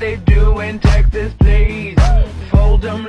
they do in Texas, please. Fold them